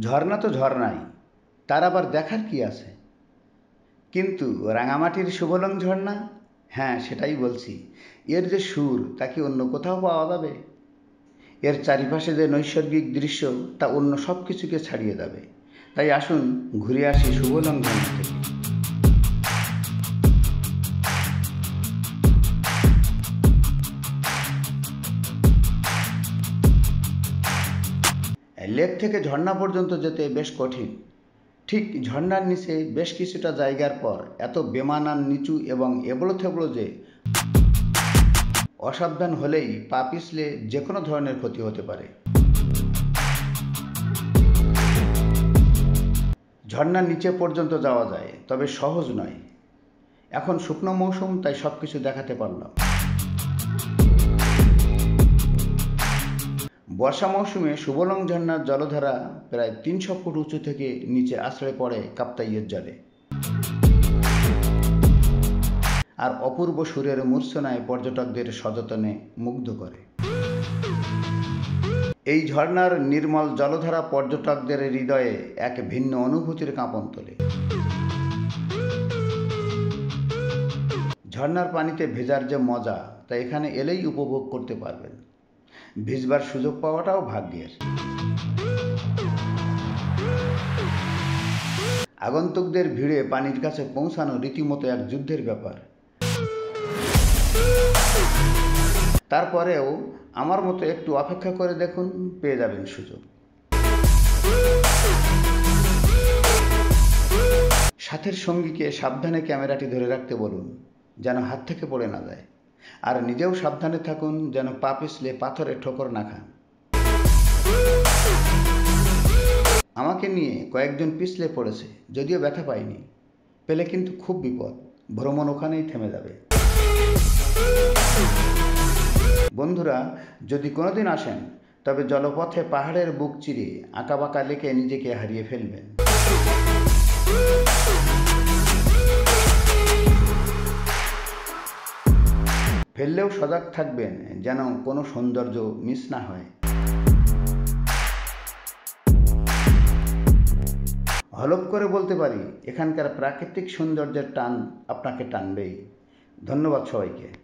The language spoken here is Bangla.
ঝর্ণা তো ঝর্ণাই, তার আবার দেখার কি আছে? কিন্তু রাঙামাটির শুভলং ঝর্ণা? হ্যাঁ সেটাই বলছি। এর যে সুর, তা কি অন্য কোথাও পাওয়া যাবে? এর চারিপাশে যে নৈসর্গিক দৃশ্য, তা অন্য সব কিছুকে ছাড়িয়ে যাবে। তাই আসুন ঘুরে আসি শুভলং ঝর্ণা থেকে লেক থেকে ঝর্ণা পর্যন্ত যেতে বেশ কঠিন। ঠিক ঝর্ণার নিচে বেশ কিছুটা জায়গার পর এত বেমানান, নিচু এবং এবড়ো থেবড়ো যে অসাবধান হলেই পা পিছলে যে কোনো ধরনের ক্ষতি হতে পারে। ঝর্ণার নিচে পর্যন্ত যাওয়া যায়, তবে সহজ নয়। এখন শুকনো মৌসুম, তাই সব কিছু দেখাতে পারলাম। বর্ষা মৌসুমে সুবলং ঝর্ণার জলধারা প্রায় তিনশো ফুট উঁচু থেকে নিচে আশ্রয় পড়ে কাপ্তাইয়ের জলে। আর অপূর্ব সুরের মূর্ছনায় পর্যটকদের সযতনে মুগ্ধ করে। এই ঝর্ণার নির্মল জলধারা পর্যটকদের হৃদয়ে এক ভিন্ন অনুভূতির কাঁপন তোলে। ঝর্ণার পানিতে ভেজার যে মজা, তা এখানে এলেই উপভোগ করতে পারবেন। ভিজবার সুযোগ পাওয়াটাও ভাগ্যের। আগন্তুকদের ভিড়ে পানির কাছে পৌঁছানো রীতিমতো এক যুদ্ধের ব্যাপার। তারপরেও আমার মতো একটু অপেক্ষা করে দেখুন, পেয়ে যাবেন সুযোগ। সাথের সঙ্গীকে সাবধানে ক্যামেরাটি ধরে রাখতে বলুন, যেন হাত থেকে পড়ে না যায়। আর নিজেও সাবধানে থাকুন যেন পা পিছলে পাথরে ঠোকর না খান। আমাকে নিয়ে কয়েকজন পিছলে পড়েছে, যদিও ব্যথা পাইনি। পেলে কিন্তু খুব বিপদ, ভ্রমণ ওখানেই থেমে যাবে। বন্ধুরা, যদি কোনোদিন আসেন, তবে জলপথে পাহাড়ের বুক চিরে আঁকাবাঁকা লেকে নিজেকে হারিয়ে ফেলবেন। ফেললেও সজাগ থাকবেন যেন কোনো সৌন্দর্য মিস না হয়। হলপ করে বলতে পারি, এখানকার প্রাকৃতিক সৌন্দর্যের টান আপনাকে টানবেই। ধন্যবাদ সবাইকে।